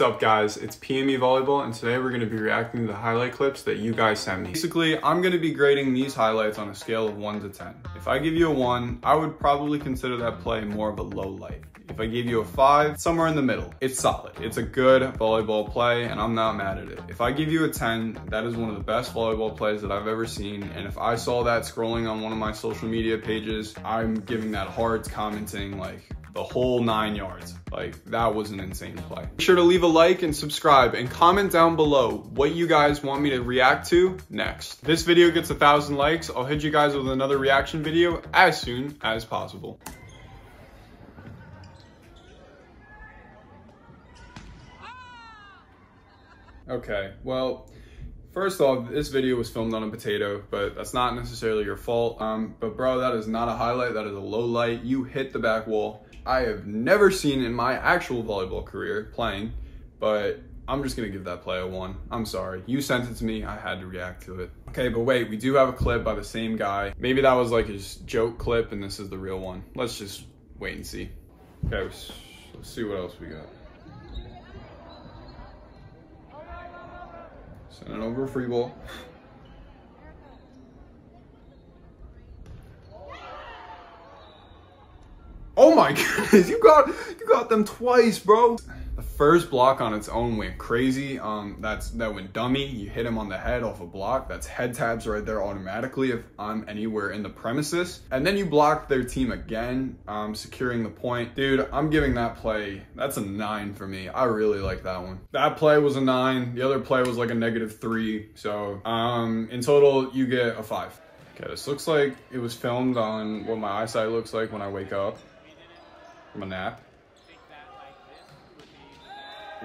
What's up guys, it's PME Volleyball and today we're going to be reacting to the highlight clips that you guys sent me. Basically, I'm going to be grading these highlights on a scale of 1 to 10. If I give you a 1, I would probably consider that play more of a low light. If I gave you a 5, somewhere in the middle. It's solid. It's a good volleyball play and I'm not mad at it. If I give you a 10, that is one of the best volleyball plays that I've ever seen and if I saw that scrolling on one of my social media pages, I'm giving that hearts, commenting like the whole nine yards. Like that was an insane play. Be sure to leave a like and subscribe and comment down below what you guys want me to react to next. This video gets a thousand likes. I'll hit you guys with another reaction video as soon as possible. Okay, well, First off, this video was filmed on a potato, but that's not necessarily your fault. Um, but bro, that is not a highlight, that is a low light. You hit the back wall. I have never seen in my actual volleyball career playing, but I'm just gonna give that play a one. I'm sorry. You sent it to me, I had to react to it. Okay, but wait, we do have a clip by the same guy. Maybe that was like his joke clip and this is the real one. Let's just wait and see. Okay, let's, let's see what else we got. Send it over free ball. My goodness, you got you got them twice, bro. The first block on its own went crazy. Um, that's that went dummy. You hit him on the head off a block. That's head taps right there automatically if I'm anywhere in the premises. And then you blocked their team again, um, securing the point. Dude, I'm giving that play, that's a nine for me. I really like that one. That play was a nine. The other play was like a negative three. So um, in total, you get a five. Okay, this looks like it was filmed on what my eyesight looks like when I wake up from a nap.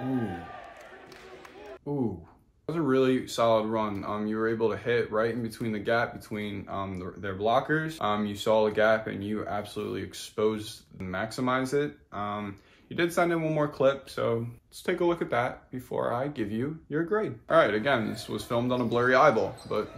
Ooh. Ooh. That was a really solid run. Um, you were able to hit right in between the gap between um, the, their blockers. Um, you saw the gap and you absolutely exposed and maximized it. Um, you did send in one more clip, so let's take a look at that before I give you your grade. All right, again, this was filmed on a blurry eyeball, but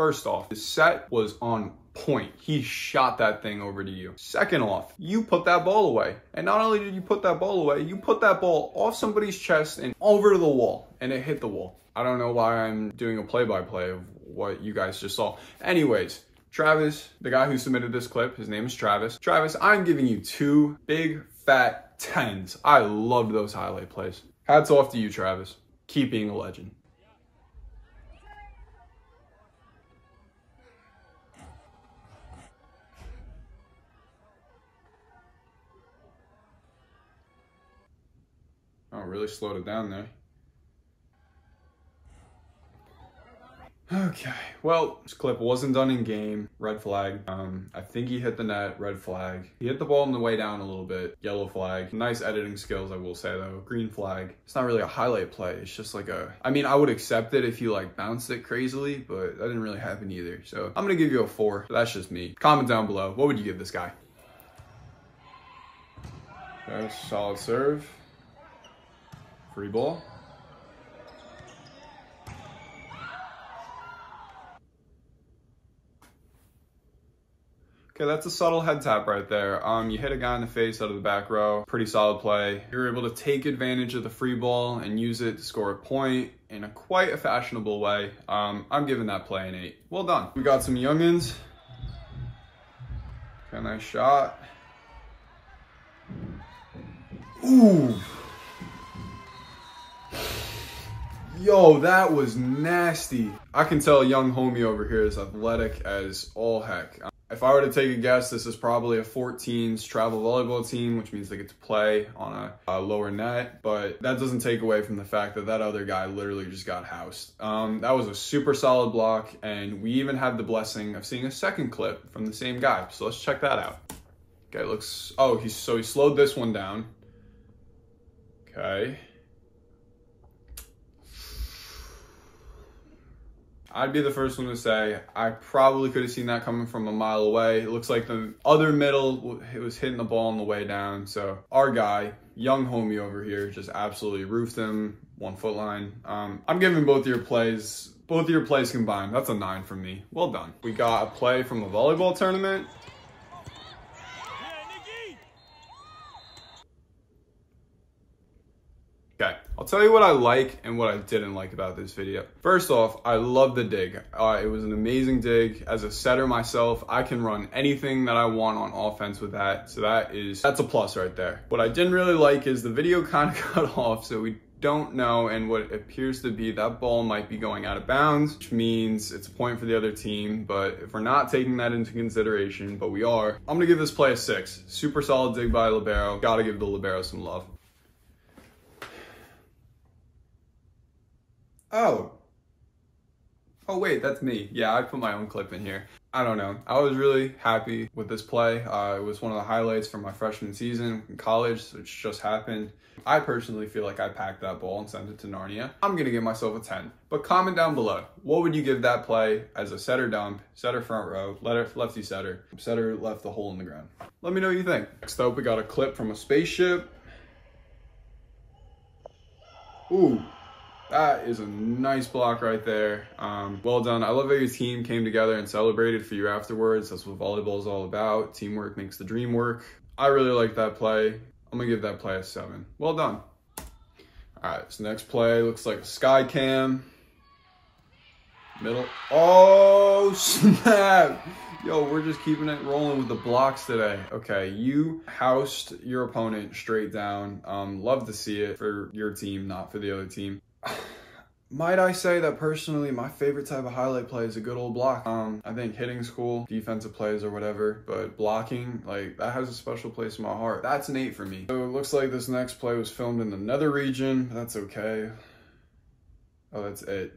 First off, the set was on point. He shot that thing over to you. Second off, you put that ball away. And not only did you put that ball away, you put that ball off somebody's chest and over the wall, and it hit the wall. I don't know why I'm doing a play-by-play -play of what you guys just saw. Anyways, Travis, the guy who submitted this clip, his name is Travis. Travis, I'm giving you two big fat tens. I loved those highlight plays. Hats off to you, Travis. Keep being a legend. Oh, really slowed it down there. Okay, well, this clip wasn't done in game, red flag. Um, I think he hit the net, red flag. He hit the ball on the way down a little bit, yellow flag. Nice editing skills, I will say though. Green flag. It's not really a highlight play, it's just like a, I mean, I would accept it if you like bounced it crazily, but that didn't really happen either. So I'm gonna give you a four, that's just me. Comment down below, what would you give this guy? Okay, solid serve. Free ball. Okay, that's a subtle head tap right there. Um, you hit a guy in the face out of the back row. Pretty solid play. You're able to take advantage of the free ball and use it to score a point in a quite a fashionable way. Um, I'm giving that play an eight. Well done. We got some youngins. Okay, nice shot. Ooh. Yo, that was nasty. I can tell young homie over here is athletic as all heck. If I were to take a guess, this is probably a 14s travel volleyball team, which means they get to play on a, a, lower net, but that doesn't take away from the fact that that other guy literally just got housed. Um, that was a super solid block, and we even had the blessing of seeing a second clip from the same guy, so let's check that out. Okay, looks, oh, he's, so he slowed this one down. Okay. I'd be the first one to say I probably could have seen that coming from a mile away. It looks like the other middle it was hitting the ball on the way down. So our guy, young homie over here, just absolutely roofed him one foot line. Um, I'm giving both your plays Both your plays combined, that's a nine from me. Well done. We got a play from a volleyball tournament. Okay, I'll tell you what I like and what I didn't like about this video. First off, I love the dig. Uh, it was an amazing dig. As a setter myself, I can run anything that I want on offense with that. So that is, that's a plus right there. What I didn't really like is the video kind of cut off. So we don't know and what appears to be that ball might be going out of bounds, which means it's a point for the other team. But if we're not taking that into consideration, but we are, I'm gonna give this play a six. Super solid dig by Libero. Gotta give the Libero some love. Oh. Oh wait, that's me. Yeah, I put my own clip in here. I don't know. I was really happy with this play. Uh, it was one of the highlights from my freshman season in college, which just happened. I personally feel like I packed that ball and sent it to Narnia. I'm gonna give myself a 10. But comment down below, what would you give that play as a setter dump, setter front row, lefty setter, setter left the hole in the ground? Let me know what you think. Next up, we got a clip from a spaceship. Ooh, that is a nice block right there. Um, well done. I love how your team came together and celebrated for you afterwards. That's what volleyball is all about. Teamwork makes the dream work. I really like that play. I'm gonna give that play a seven. Well done. All right, so next play looks like a sky cam. Middle. Oh, snap. Yo, we're just keeping it rolling with the blocks today. Okay, you housed your opponent straight down. Um, love to see it for your team, not for the other team. Might I say that personally, my favorite type of highlight play is a good old block. Um, I think hitting's cool, defensive plays or whatever, but blocking, like, that has a special place in my heart. That's an eight for me. So it looks like this next play was filmed in the nether region. That's okay. Oh, that's it.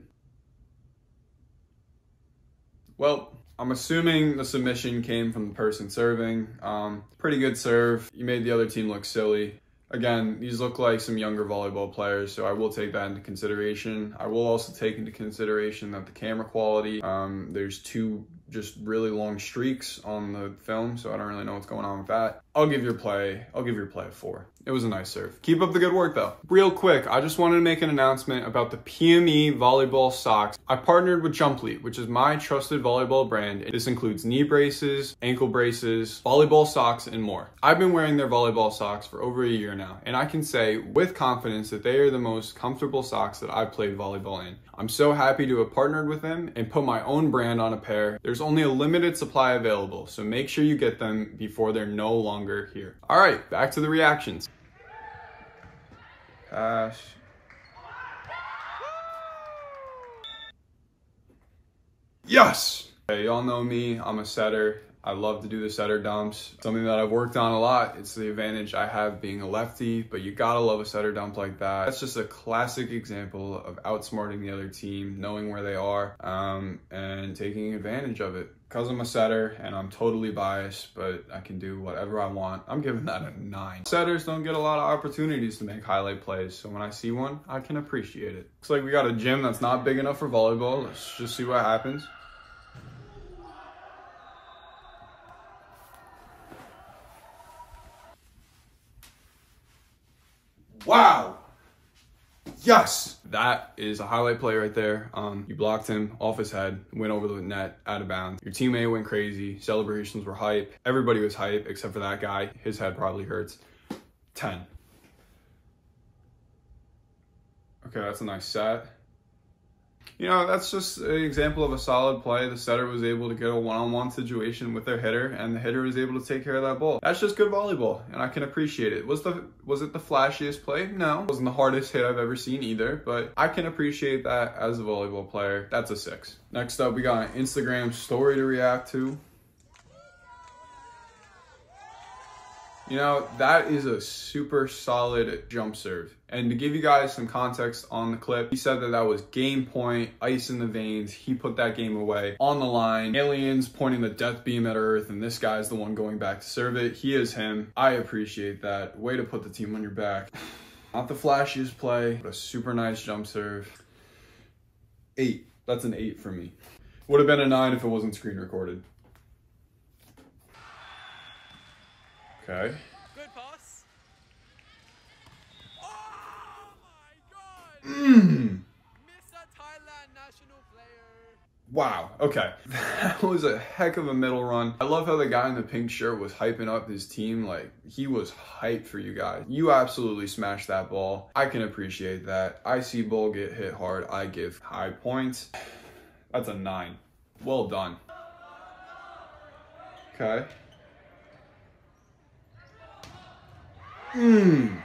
Well, I'm assuming the submission came from the person serving. Um, pretty good serve. You made the other team look silly. Again, these look like some younger volleyball players, so I will take that into consideration. I will also take into consideration that the camera quality, um, there's two just really long streaks on the film, so I don't really know what's going on with that. I'll give your play, I'll give your play a four. It was a nice serve. Keep up the good work though. Real quick, I just wanted to make an announcement about the PME volleyball socks. I partnered with Jumplete, which is my trusted volleyball brand. This includes knee braces, ankle braces, volleyball socks, and more. I've been wearing their volleyball socks for over a year now, and I can say with confidence that they are the most comfortable socks that I've played volleyball in. I'm so happy to have partnered with them and put my own brand on a pair. There's only a limited supply available, so make sure you get them before they're no longer here. All right, back to the reactions. Pass. Yes! Hey, y'all know me, I'm a setter. I love to do the setter dumps. Something that I've worked on a lot. It's the advantage I have being a lefty, but you gotta love a setter dump like that. That's just a classic example of outsmarting the other team, knowing where they are, um, and taking advantage of it. Cause I'm a setter and I'm totally biased, but I can do whatever I want. I'm giving that a nine. Setters don't get a lot of opportunities to make highlight plays, so when I see one, I can appreciate it. Looks like we got a gym that's not big enough for volleyball. Let's just see what happens. Wow. Yes. That is a highlight play right there. Um, you blocked him off his head, went over the net, out of bounds. Your teammate went crazy. Celebrations were hype. Everybody was hype except for that guy. His head probably hurts. 10. Okay, that's a nice set you know, that's just an example of a solid play. The setter was able to get a one-on-one situation with their hitter, and the hitter was able to take care of that ball. That's just good volleyball, and I can appreciate it. Was the was it the flashiest play? No. It wasn't the hardest hit I've ever seen either, but I can appreciate that as a volleyball player. That's a six. Next up, we got an Instagram story to react to. You know, that is a super solid jump serve. And to give you guys some context on the clip, he said that that was game point, ice in the veins. He put that game away on the line. Aliens pointing the death beam at Earth, and this guy's the one going back to serve it. He is him. I appreciate that. Way to put the team on your back. Not the flashiest play, but a super nice jump serve. Eight. That's an eight for me. Would have been a nine if it wasn't screen recorded. Okay. Good pass. Oh my god! Mm. Mr. Thailand national player Wow, okay. That was a heck of a middle run. I love how the guy in the pink shirt was hyping up his team. Like, he was hyped for you guys. You absolutely smashed that ball. I can appreciate that. I see ball get hit hard. I give high points. That's a nine. Well done. Okay. Mmm.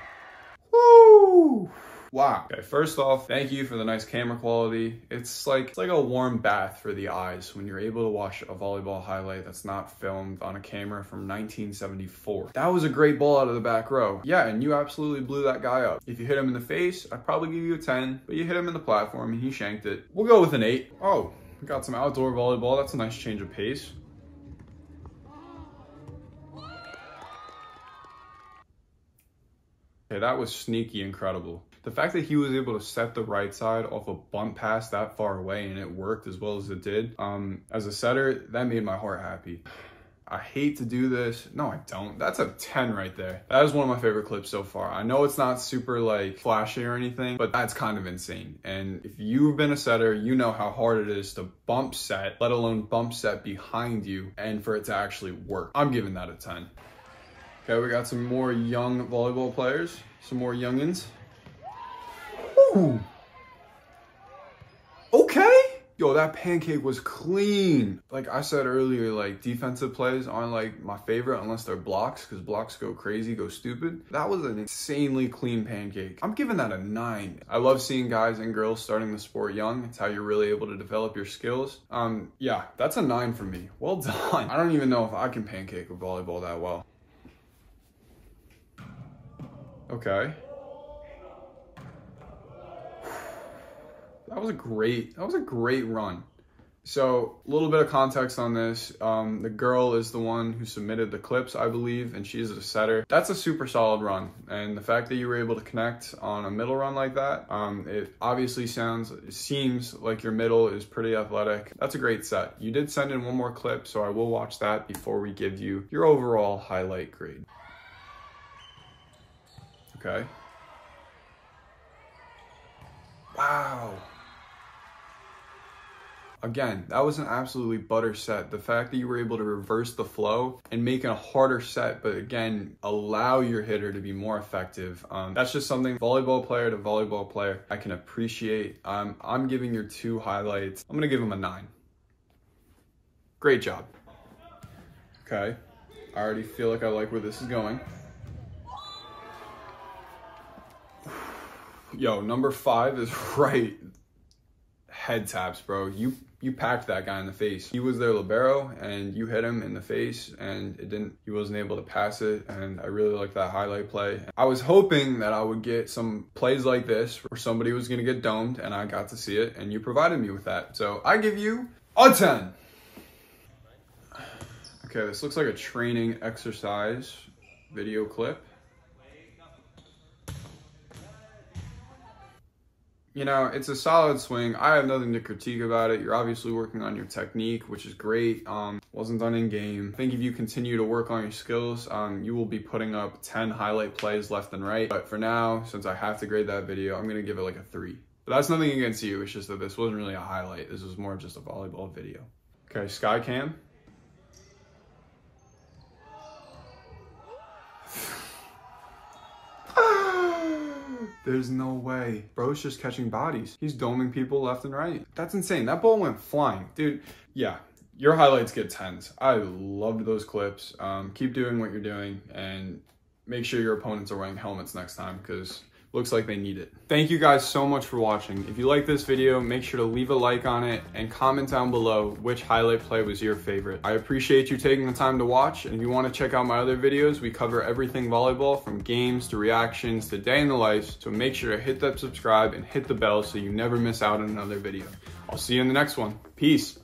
Woo! Wow. Okay, first off, thank you for the nice camera quality. It's like it's like a warm bath for the eyes when you're able to watch a volleyball highlight that's not filmed on a camera from 1974. That was a great ball out of the back row. Yeah, and you absolutely blew that guy up. If you hit him in the face, I'd probably give you a 10, but you hit him in the platform and he shanked it. We'll go with an 8. Oh, we got some outdoor volleyball. That's a nice change of pace. Okay, that was sneaky incredible. The fact that he was able to set the right side off a bump pass that far away and it worked as well as it did, um, as a setter, that made my heart happy. I hate to do this. No, I don't. That's a 10 right there. That is one of my favorite clips so far. I know it's not super like flashy or anything, but that's kind of insane. And if you've been a setter, you know how hard it is to bump set, let alone bump set behind you and for it to actually work. I'm giving that a 10. Okay, we got some more young volleyball players, some more youngins. Ooh. Okay. Yo, that pancake was clean. Like I said earlier, like defensive plays aren't like my favorite unless they're blocks because blocks go crazy, go stupid. That was an insanely clean pancake. I'm giving that a nine. I love seeing guys and girls starting the sport young. It's how you're really able to develop your skills. Um, yeah, that's a nine for me. Well done. I don't even know if I can pancake a volleyball that well. Okay. That was a great, that was a great run. So a little bit of context on this. Um, the girl is the one who submitted the clips, I believe, and she's a setter. That's a super solid run. And the fact that you were able to connect on a middle run like that, um, it obviously sounds, it seems like your middle is pretty athletic. That's a great set. You did send in one more clip, so I will watch that before we give you your overall highlight grade. Okay. Wow. Again, that was an absolutely butter set. The fact that you were able to reverse the flow and make a harder set, but again, allow your hitter to be more effective. Um, that's just something volleyball player to volleyball player I can appreciate. Um, I'm giving your two highlights. I'm gonna give them a nine. Great job. Okay, I already feel like I like where this is going. Yo, number five is right head taps, bro. You you packed that guy in the face. He was their libero and you hit him in the face and it didn't he wasn't able to pass it and I really like that highlight play. I was hoping that I would get some plays like this where somebody was to get domed and I got to see it and you provided me with that. So I give you a 10. Okay, this looks like a training exercise video clip. You know, it's a solid swing. I have nothing to critique about it. You're obviously working on your technique, which is great. Um, wasn't done in game. I think if you continue to work on your skills, um, you will be putting up 10 highlight plays left and right. But for now, since I have to grade that video, I'm gonna give it like a three. But that's nothing against you. It's just that this wasn't really a highlight. This was more just a volleyball video. Okay, Skycam. There's no way. Bro's just catching bodies. He's doming people left and right. That's insane. That ball went flying. Dude, yeah, your highlights get tens. I loved those clips. Um, keep doing what you're doing and make sure your opponents are wearing helmets next time because looks like they need it. Thank you guys so much for watching. If you like this video, make sure to leave a like on it and comment down below which highlight play was your favorite. I appreciate you taking the time to watch. And if you want to check out my other videos, we cover everything volleyball from games to reactions to day in the life. So make sure to hit that subscribe and hit the bell so you never miss out on another video. I'll see you in the next one. Peace.